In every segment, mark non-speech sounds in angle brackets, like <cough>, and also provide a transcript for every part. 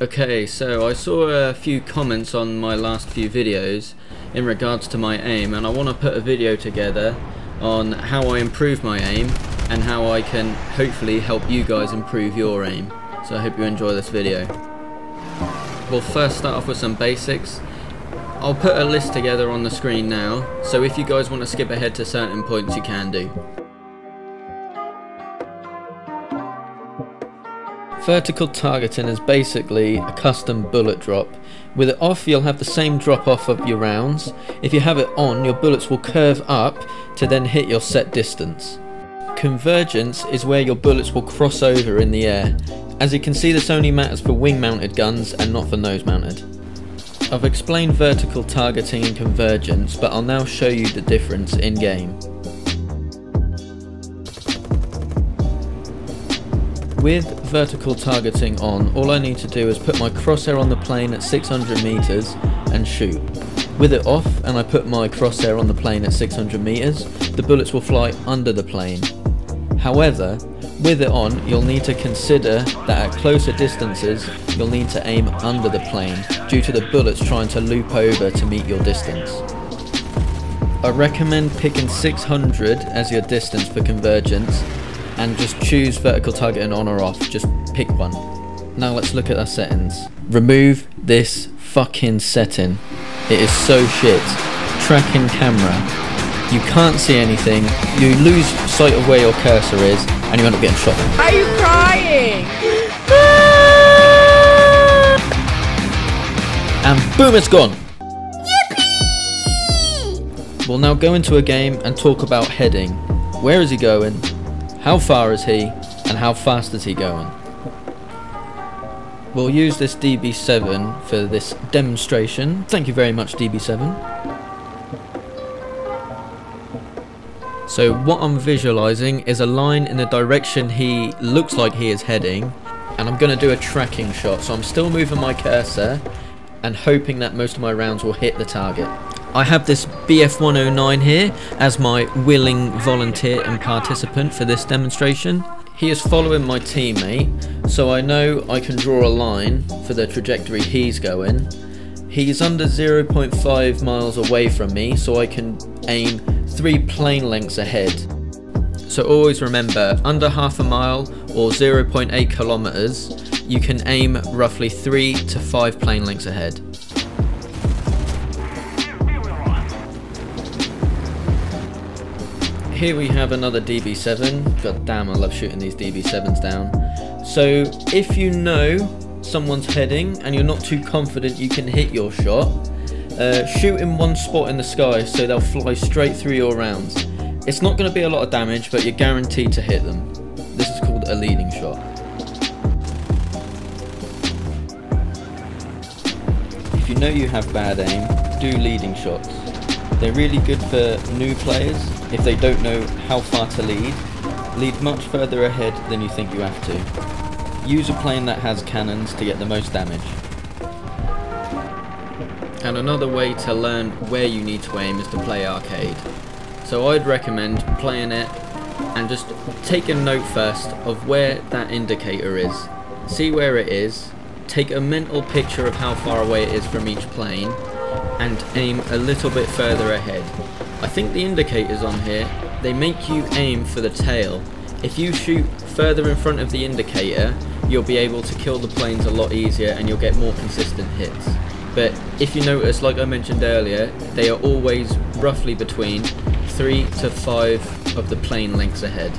Okay, so I saw a few comments on my last few videos in regards to my aim and I want to put a video together on how I improve my aim and how I can hopefully help you guys improve your aim. So I hope you enjoy this video. We'll first start off with some basics. I'll put a list together on the screen now, so if you guys want to skip ahead to certain points you can do. Vertical targeting is basically a custom bullet drop. With it off you'll have the same drop off of your rounds. If you have it on your bullets will curve up to then hit your set distance. Convergence is where your bullets will cross over in the air. As you can see this only matters for wing mounted guns and not for nose mounted. I've explained vertical targeting and convergence but I'll now show you the difference in game. With vertical targeting on, all I need to do is put my crosshair on the plane at 600 meters and shoot. With it off and I put my crosshair on the plane at 600 meters, the bullets will fly under the plane. However, with it on, you'll need to consider that at closer distances, you'll need to aim under the plane due to the bullets trying to loop over to meet your distance. I recommend picking 600 as your distance for convergence and just choose vertical targeting on or off. Just pick one. Now let's look at our settings. Remove this fucking setting. It is so shit. Tracking camera. You can't see anything. You lose sight of where your cursor is and you end up getting shot. Are you crying? <laughs> And boom, it's gone. Yippee! We'll now go into a game and talk about heading. Where is he going? How far is he? And how fast is he going? We'll use this DB7 for this demonstration. Thank you very much DB7. So what I'm visualizing is a line in the direction he looks like he is heading and I'm going to do a tracking shot. So I'm still moving my cursor and hoping that most of my rounds will hit the target. I have this BF109 here as my willing volunteer and participant for this demonstration. He is following my teammate, so I know I can draw a line for the trajectory he's going. He's under 0.5 miles away from me, so I can aim 3 plane lengths ahead. So always remember, under half a mile or 0.8 kilometers, you can aim roughly 3 to 5 plane lengths ahead. Here we have another DB7. God damn, I love shooting these DB7s down. So if you know someone's heading and you're not too confident you can hit your shot, uh, shoot in one spot in the sky so they'll fly straight through your rounds. It's not going to be a lot of damage, but you're guaranteed to hit them. This is called a leading shot. If you know you have bad aim, do leading shots. They're really good for new players if they don't know how far to lead. Lead much further ahead than you think you have to. Use a plane that has cannons to get the most damage. And another way to learn where you need to aim is to play arcade. So I'd recommend playing it and just take a note first of where that indicator is. See where it is, take a mental picture of how far away it is from each plane and aim a little bit further ahead. I think the indicators on here, they make you aim for the tail. If you shoot further in front of the indicator, you'll be able to kill the planes a lot easier and you'll get more consistent hits. But if you notice, like I mentioned earlier, they are always roughly between 3 to 5 of the plane lengths ahead.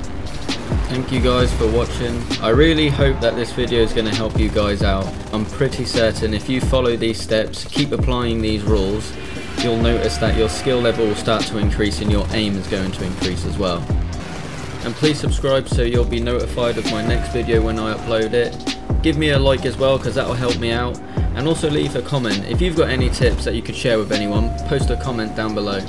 Thank you guys for watching. I really hope that this video is going to help you guys out. I'm pretty certain if you follow these steps, keep applying these rules, you'll notice that your skill level will start to increase and your aim is going to increase as well. And please subscribe so you'll be notified of my next video when I upload it. Give me a like as well because that will help me out. And also leave a comment. If you've got any tips that you could share with anyone, post a comment down below.